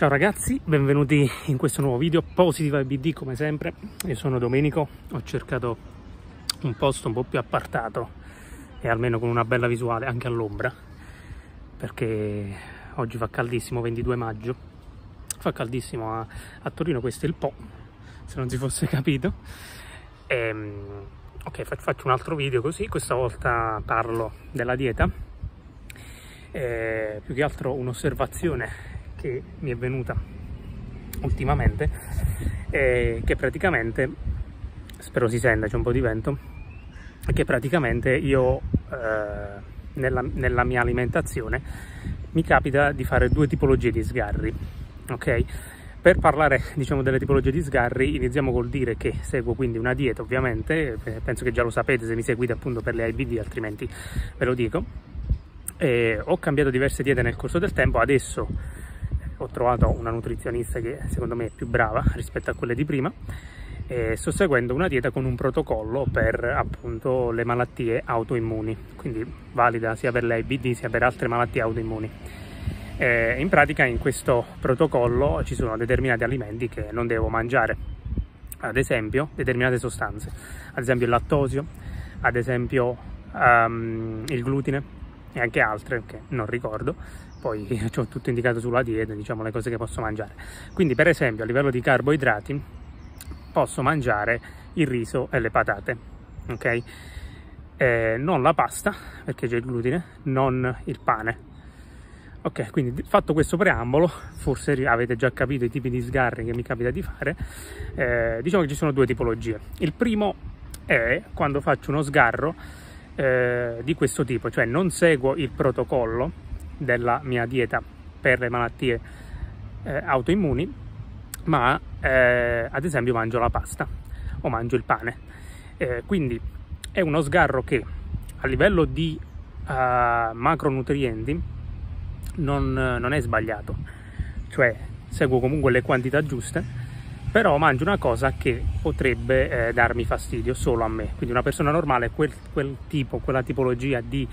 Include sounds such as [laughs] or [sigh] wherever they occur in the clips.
Ciao ragazzi, benvenuti in questo nuovo video Positiva BD come sempre. Io sono Domenico, ho cercato un posto un po' più appartato e almeno con una bella visuale anche all'ombra perché oggi fa caldissimo, 22 maggio. Fa caldissimo a, a Torino, questo è il Po, se non si fosse capito. E, ehm, ok, faccio un altro video così, questa volta parlo della dieta. E, eh, più che altro un'osservazione che mi è venuta ultimamente e che praticamente spero si senta c'è un po' di vento che praticamente io eh, nella, nella, mia alimentazione mi capita di fare due tipologie di sgarri ok? Per parlare diciamo delle tipologie di sgarri iniziamo col dire che seguo quindi una dieta ovviamente penso che già lo sapete se mi seguite appunto per le IBD altrimenti ve lo dico. E ho cambiato diverse diete nel corso del tempo adesso ho trovato una nutrizionista che secondo me è più brava rispetto a quelle di prima e sto seguendo una dieta con un protocollo per appunto le malattie autoimmuni. Quindi valida sia per l'IBD sia per altre malattie autoimmuni. E in pratica in questo protocollo ci sono determinati alimenti che non devo mangiare. Ad esempio determinate sostanze. Ad esempio il lattosio ad esempio um, il glutine e anche altre che non ricordo. Poi [laughs] ho tutto indicato sulla dieta diciamo le cose che posso mangiare. Quindi per esempio a livello di carboidrati posso mangiare il riso e le patate ok? Eh, non la pasta perché c'è il glutine non il pane. Ok quindi fatto questo preambolo forse avete già capito i tipi di sgarri che mi capita di fare eh, diciamo che ci sono due tipologie. Il primo è quando faccio uno sgarro eh, di questo tipo, cioè non seguo il protocollo della mia dieta per le malattie eh, autoimmuni, ma eh, ad esempio mangio la pasta o mangio il pane. Eh, quindi è uno sgarro che a livello di uh, macronutrienti non, non è sbagliato, cioè seguo comunque le quantità giuste però mangio una cosa che potrebbe eh, darmi fastidio solo a me. Quindi una persona normale quel, quel tipo quella tipologia di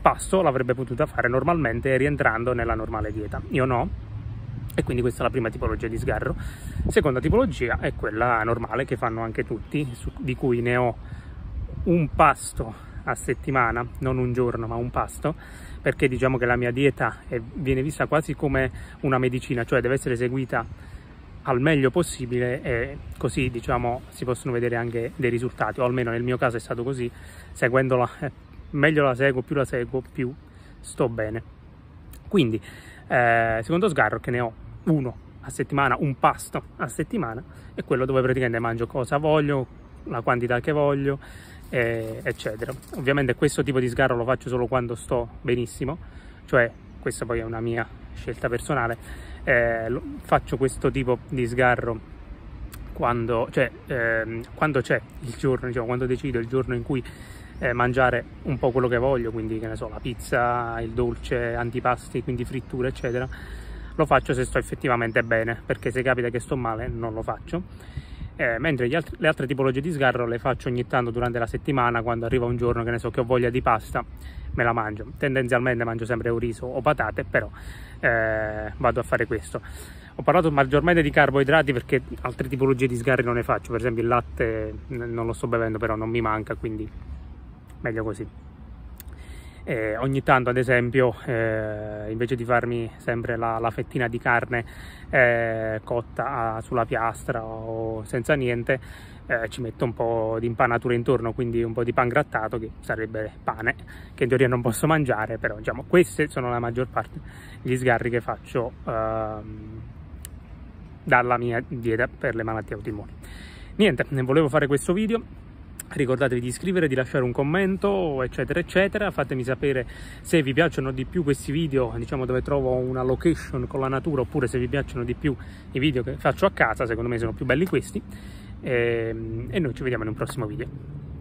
pasto l'avrebbe potuta fare normalmente rientrando nella normale dieta. Io no. E quindi questa è la prima tipologia di sgarro. Seconda tipologia è quella normale che fanno anche tutti di cui ne ho un pasto a settimana non un giorno ma un pasto perché diciamo che la mia dieta è, viene vista quasi come una medicina cioè deve essere seguita al meglio possibile e così diciamo si possono vedere anche dei risultati o almeno nel mio caso è stato così. Seguendola eh, meglio la seguo più la seguo più sto bene. Quindi eh, secondo sgarro che ne ho uno a settimana un pasto a settimana è quello dove praticamente mangio cosa voglio la quantità che voglio eh, eccetera. Ovviamente questo tipo di sgarro lo faccio solo quando sto benissimo cioè questa poi è una mia scelta personale eh, faccio questo tipo di sgarro quando, cioè, ehm, quando c'è il giorno, diciamo, quando decido il giorno in cui eh, mangiare un po' quello che voglio, quindi che ne so, la pizza, il dolce, antipasti, quindi fritture, eccetera, lo faccio se sto effettivamente bene, perché se capita che sto male non lo faccio. Eh, mentre altri, le altre tipologie di sgarro le faccio ogni tanto durante la settimana, quando arriva un giorno che ne so che ho voglia di pasta, me la mangio. Tendenzialmente mangio sempre o riso o patate, però eh, vado a fare questo. Ho parlato maggiormente di carboidrati perché altre tipologie di sgarri non ne faccio, per esempio il latte non lo sto bevendo, però non mi manca, quindi meglio così. Eh, ogni tanto ad esempio eh, invece di farmi sempre la, la fettina di carne eh, cotta a, sulla piastra o senza niente eh, ci metto un po' di impanatura intorno quindi un po' di pan grattato che sarebbe pane che in teoria non posso mangiare però diciamo queste sono la maggior parte gli sgarri che faccio ehm, dalla mia dieta per le malattie autoimmuni. Niente volevo fare questo video ricordatevi di iscrivervi, di lasciare un commento eccetera eccetera. Fatemi sapere se vi piacciono di più questi video diciamo dove trovo una location con la natura oppure se vi piacciono di più i video che faccio a casa. Secondo me sono più belli questi. E, ehm, e noi ci vediamo in un prossimo video